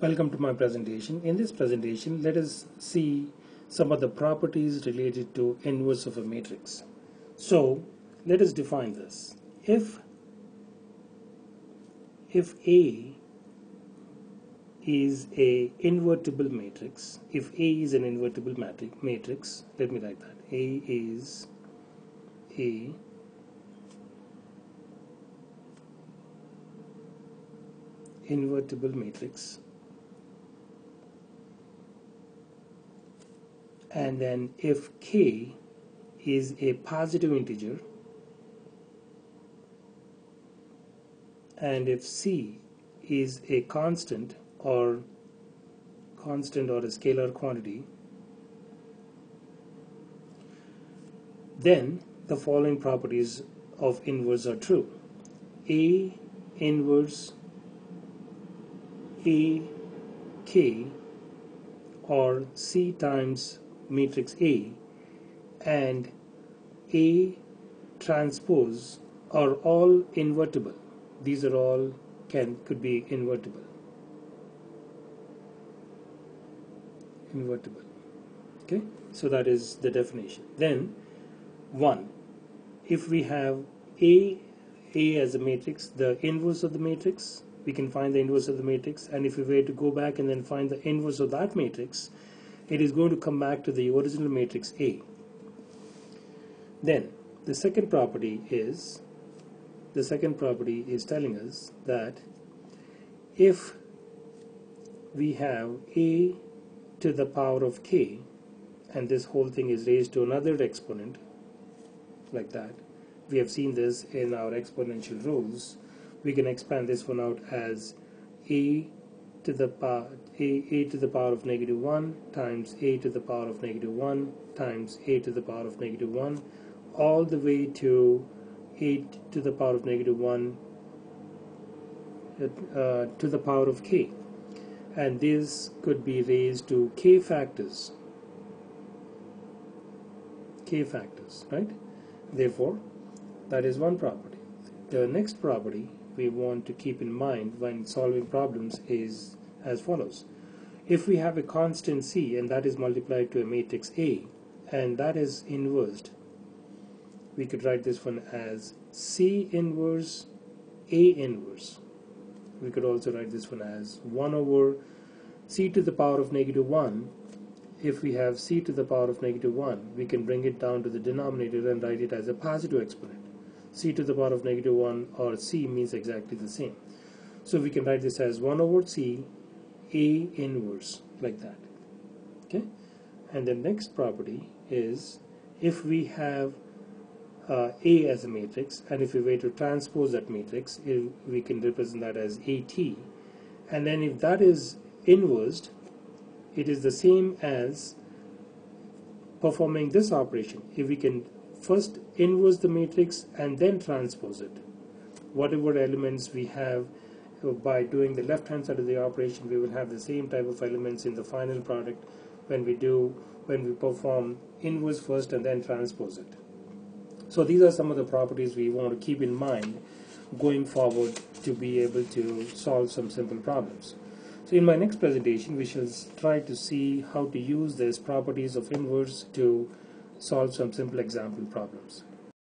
Welcome to my presentation. In this presentation, let us see some of the properties related to inverse of a matrix. So, let us define this. If if A is a invertible matrix, if A is an invertible matrix, let me write that. A is a invertible matrix and then if k is a positive integer and if c is a constant or constant or a scalar quantity then the following properties of inverse are true. A inverse a k or c times matrix A and A transpose are all invertible. These are all can could be invertible. Invertible. Okay, so that is the definition. Then one, if we have A A as a matrix, the inverse of the matrix, we can find the inverse of the matrix, and if we were to go back and then find the inverse of that matrix, it is going to come back to the original matrix A. Then the second property is the second property is telling us that if we have a to the power of k and this whole thing is raised to another exponent like that we have seen this in our exponential rules we can expand this one out as a to the power a, a to the power of negative 1 times a to the power of negative 1 times a to the power of negative 1 all the way to 8 to the power of negative 1 uh, to the power of k. And this could be raised to k factors. K factors right? Therefore that is one property. The next property we want to keep in mind when solving problems is as follows. If we have a constant C and that is multiplied to a matrix A and that is inversed, we could write this one as C inverse A inverse. We could also write this one as 1 over C to the power of negative 1 if we have c to the power of negative 1, we can bring it down to the denominator and write it as a positive exponent c to the power of negative 1 or c means exactly the same. So we can write this as 1 over c a inverse like that. Okay, and the next property is if we have uh, A as a matrix and if we were to transpose that matrix we can represent that as AT and then if that is inversed it is the same as performing this operation if we can first inverse the matrix and then transpose it. Whatever elements we have uh, by doing the left hand side of the operation we will have the same type of elements in the final product when we do when we perform inverse first and then transpose it. So these are some of the properties we want to keep in mind going forward to be able to solve some simple problems. So in my next presentation we shall try to see how to use these properties of inverse to solve some simple example problems.